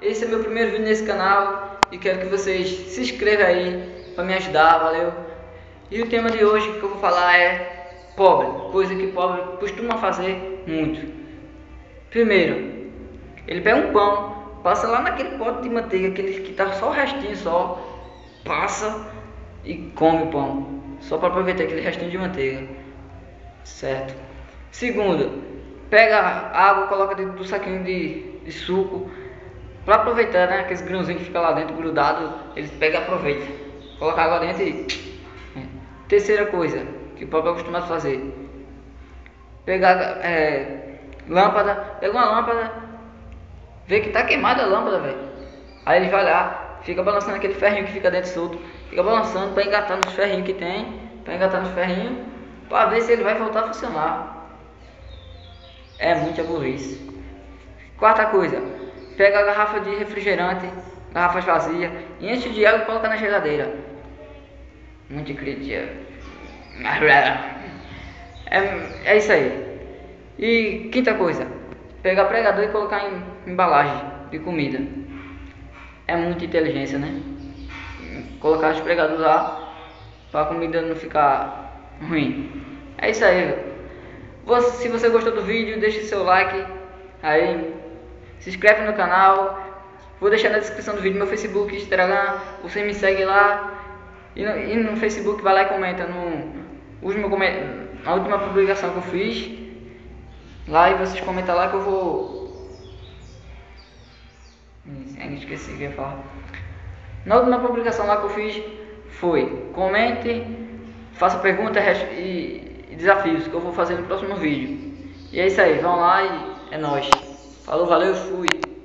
Esse é meu primeiro vídeo nesse canal e quero que vocês se inscrevam aí para me ajudar, valeu? E o tema de hoje que eu vou falar é pobre, coisa que pobre costuma fazer muito. Primeiro, ele pega um pão, passa lá naquele pote de manteiga, aquele que tá só o restinho só, passa e come o pão, só para aproveitar aquele restinho de manteiga, certo? Segundo, pega água, coloca dentro do saquinho de, de suco, para aproveitar, né? Aqueles grãozinhos que ficam lá dentro grudado, eles pegam e aproveitam. Coloca água dentro e. É. Terceira coisa que o pobre é acostumado fazer: pegar é, lâmpada, pega uma lâmpada, vê que tá queimada a lâmpada, velho. Aí ele vai lá, fica balançando aquele ferrinho que fica dentro solto, fica balançando para engatar nos ferrinhos que tem, para engatar nos ferrinhos, para ver se ele vai voltar a funcionar. É muita burrice. Quarta coisa, pega a garrafa de refrigerante, garrafa vazia, enche de água e coloca na geladeira. Muito crítica. É, é isso aí. E quinta coisa, pegar pregador e colocar em embalagem de comida. É muita inteligência, né? Colocar os pregadores lá para a comida não ficar ruim. É isso aí. Você, se você gostou do vídeo, deixe seu like aí, se inscreve no canal. Vou deixar na descrição do vídeo meu Facebook, Instagram. Você me segue lá. E no, e no Facebook vai lá e comenta no último, na última publicação que eu fiz. Lá e vocês comentam lá que eu vou. Esqueci o que ia falar. Na última publicação lá que eu fiz foi comente, faça perguntas e desafios que eu vou fazer no próximo vídeo. E é isso aí, vão lá e é nóis. Falou, valeu, fui.